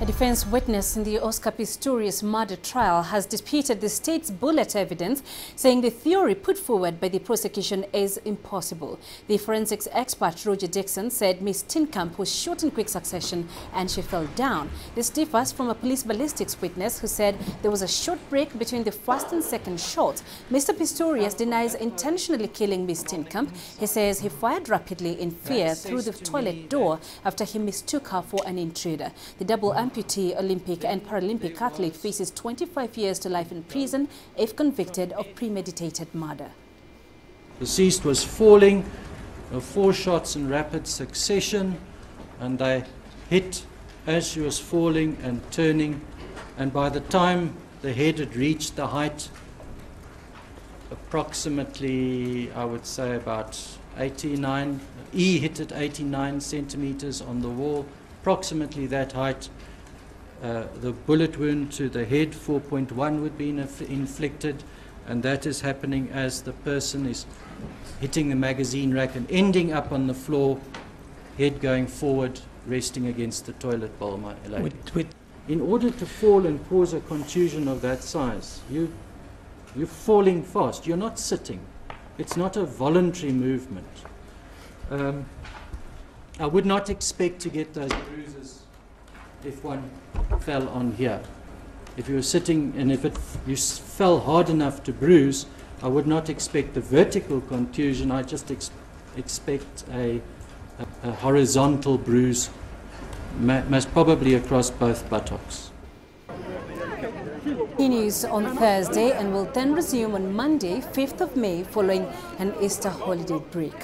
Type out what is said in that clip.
A defense witness in the Oscar Pistorius murder trial has disputed the state's bullet evidence, saying the theory put forward by the prosecution is impossible. The forensics expert Roger Dixon said Ms. Steenkamp was shot in quick succession and she fell down. This differs from a police ballistics witness who said there was a short break between the first and second shot. Mr. Pistorius denies intentionally killing Ms. Steenkamp. He says he fired rapidly in fear through the toilet door after he mistook her for an intruder. The double amputee Olympic and Paralympic athlete faces 25 years to life in prison if convicted of premeditated murder. The deceased was falling, uh, four shots in rapid succession, and they hit as she was falling and turning. And by the time the head had reached the height, approximately, I would say, about 89, E hit at 89 centimeters on the wall, approximately that height. Uh, the bullet wound to the head, 4.1, would be inflicted, and that is happening as the person is hitting the magazine rack and ending up on the floor, head going forward, resting against the toilet bowl, my lady. In order to fall and cause a contusion of that size, you, you're falling fast. You're not sitting. It's not a voluntary movement. Um, I would not expect to get those bruises if one fell on here. If you were sitting and if it, you fell hard enough to bruise, I would not expect the vertical contusion. I just ex expect a, a, a, horizontal bruise, most probably across both buttocks. Continues on Thursday and will then resume on Monday, 5th of May, following an Easter holiday break.